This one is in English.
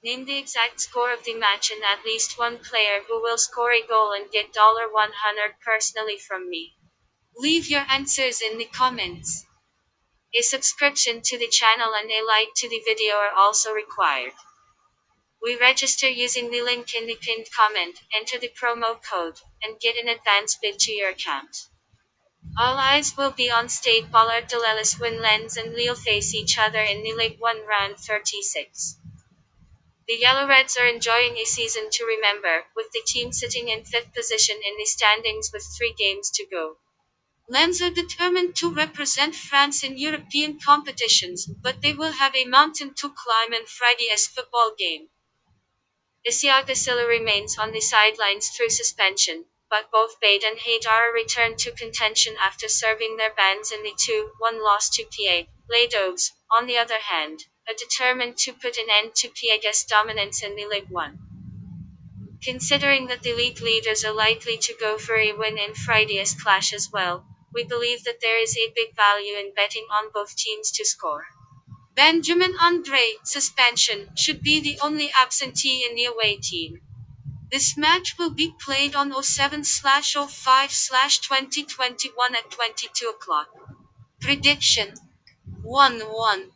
Name the exact score of the match and at least one player who will score a goal and get 100 personally from me. Leave your answers in the comments. A subscription to the channel and a like to the video are also required. We register using the link in the pinned comment, enter the promo code, and get an advance bid to your account. All eyes will be on Stade Bollaert-Delelis when Lens and Lille face each other in the Ligue 1 round 36. The Yellow Reds are enjoying a season to remember, with the team sitting in fifth position in the standings with three games to go. Lens are determined to represent France in European competitions, but they will have a mountain to climb in Friday's football game. Isiaka Silla remains on the sidelines through suspension, but both Bade and Haidara returned to contention after serving their bans in the 2-1 loss to PA. Dogs, on the other hand, are determined to put an end to PSG's dominance in the Ligue 1. Considering that the league leaders are likely to go for a win in Friday's clash as well, we believe that there is a big value in betting on both teams to score. Benjamin Andre, suspension, should be the only absentee in the away team. This match will be played on 07 05 2021 at 22 o'clock. Prediction 1 1.